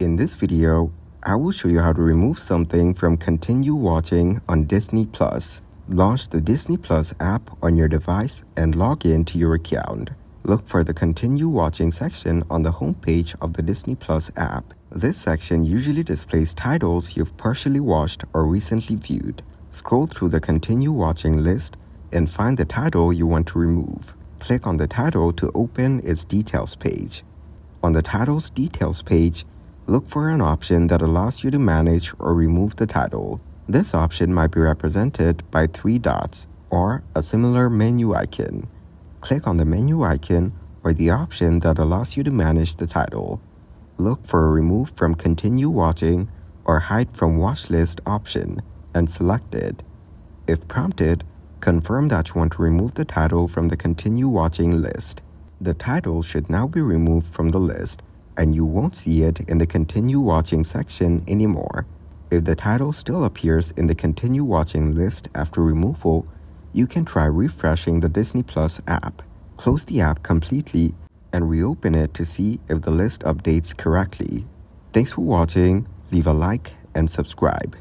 In this video, I will show you how to remove something from continue watching on Disney Plus. Launch the Disney Plus app on your device and log in to your account. Look for the continue watching section on the homepage of the Disney Plus app. This section usually displays titles you've partially watched or recently viewed. Scroll through the continue watching list and find the title you want to remove. Click on the title to open its details page. On the title's details page, look for an option that allows you to manage or remove the title. This option might be represented by three dots or a similar menu icon. Click on the menu icon or the option that allows you to manage the title. Look for a remove from continue watching or hide from watch list option and select it. If prompted, confirm that you want to remove the title from the continue watching list. The title should now be removed from the list and you won't see it in the continue watching section anymore. If the title still appears in the continue watching list after removal, you can try refreshing the Disney Plus app. Close the app completely and reopen it to see if the list updates correctly. Thanks for watching, leave a like and subscribe.